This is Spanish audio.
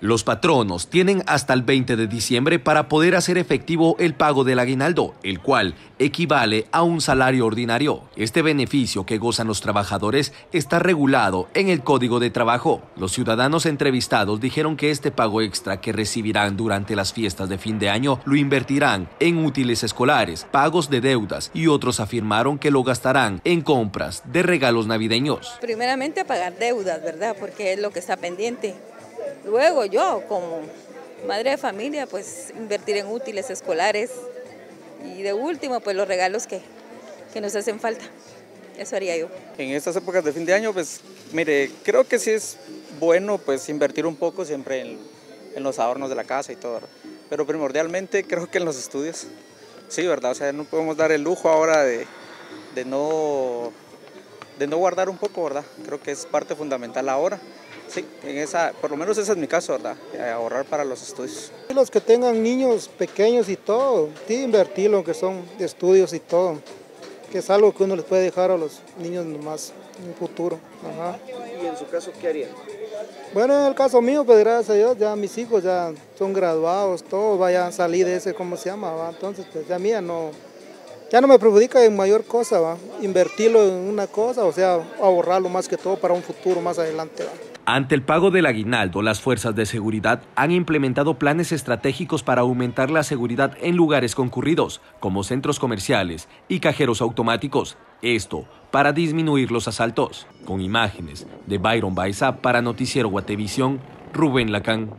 Los patronos tienen hasta el 20 de diciembre para poder hacer efectivo el pago del aguinaldo, el cual equivale a un salario ordinario. Este beneficio que gozan los trabajadores está regulado en el Código de Trabajo. Los ciudadanos entrevistados dijeron que este pago extra que recibirán durante las fiestas de fin de año lo invertirán en útiles escolares, pagos de deudas y otros afirmaron que lo gastarán en compras de regalos navideños. Primeramente a pagar deudas, ¿verdad? Porque es lo que está pendiente Luego yo, como madre de familia, pues invertir en útiles escolares y de último, pues los regalos que, nos hacen falta. Eso haría yo. En estas épocas de fin de año, pues mire, creo que sí es bueno pues invertir un poco siempre en, los adornos de la casa y todo, pero primordialmente creo que en los estudios. Sí, ¿verdad? O sea, no podemos dar el lujo ahora de, de, no, de no guardar un poco, ¿verdad? Creo que es parte fundamental ahora. Sí, en esa, por lo menos ese es mi caso, ¿verdad? Ahorrar para los estudios. Los que tengan niños pequeños y todo, sí, invertirlo, que son estudios y todo, que es algo que uno les puede dejar a los niños más en un futuro. ¿Y en su caso qué haría? Bueno, en el caso mío, pues gracias a Dios, ya mis hijos ya son graduados, todos vayan a salir de ese, ¿cómo se llama? ¿va? Entonces, pues ya mía no, ya no me perjudica en mayor cosa, ¿va? invertirlo en una cosa, o sea, ahorrarlo más que todo para un futuro más adelante. Ante el pago del aguinaldo, las fuerzas de seguridad han implementado planes estratégicos para aumentar la seguridad en lugares concurridos, como centros comerciales y cajeros automáticos. Esto para disminuir los asaltos. Con imágenes de Byron Baiza para Noticiero Guatevisión, Rubén Lacán.